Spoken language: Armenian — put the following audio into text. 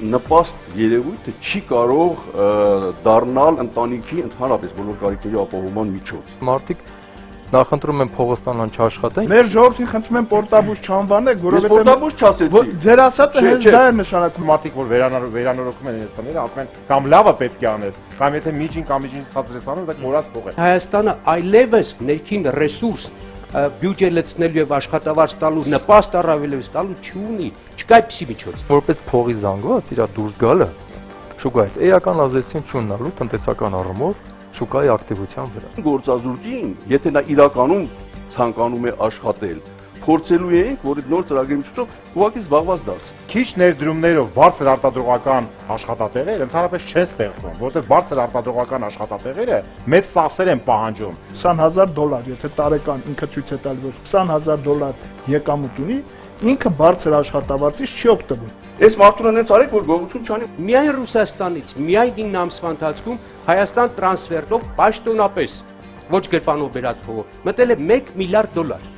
նպաստ երևույթը չի կարող դառնալ ընտանիքի ընդհանրապես բոլոր կարիքների ապահովման միջոց։ Մարդիկ նախընտրում են փողը ստանան չաշխատեն։ Մեր ժողովրդին խնդրում են պորտաբուս չանվանեք, որովհետեւ պորտաբուս չասեցի։ Ձեր ասածը հենց դա է նշանակում։ Մարդիկ որ վերանորոգ վերանորոգում են իրենց տները, ասում են կամ լավը պետք է անես, կամ եթե միջին կամ միջին ցածր ես անում, դա մորած փող է։ Հայաստանը այլևս ներքին ռեսուրս բյուջե լցնելու եւ աշխատավարձ տալու նպաստ առավելևս տալու չունի, չկա այդպիսի միջոց։ Որպես փողի զանգված իր դուրս գալը շուկայից էական ազդեցություն չունենալու տնտեսական առումով շուկայի ակտիվության վրա։ Գործազուրկին, եթե նա իրականում ցանկանում է աշխատել, փորձելու ենք, որ նոր ծրագրի միջոցով ուղղակի զբաղված դարձ։ Քիչ ներդրումներով բարձր արտադրողական աշխատատեղեր ընդհանրապես չեն ստեղծվում, որովհետև բարձր արտադրողական աշխատատեղերը մեծ ծախսեր են պահանջում։ 20000 դոլար, եթե տարեկան ինքը ցույց է տալի, որ 20000 դոլար եկամուտ ունի, ինքը բարձր աշխատավարձից չի օգտվում։ Այս մարդուն հենց արեք, որ գողություն չանի։ Միայն Ռուսաստանից, միայն 9 ամսվա ընթացքում Հայաստան տրանսֆերտով պաշտոնապես ոչ գրպանով վերած փողով մտել է 1 միլիարդ դոլար։